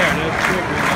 There, no triggering.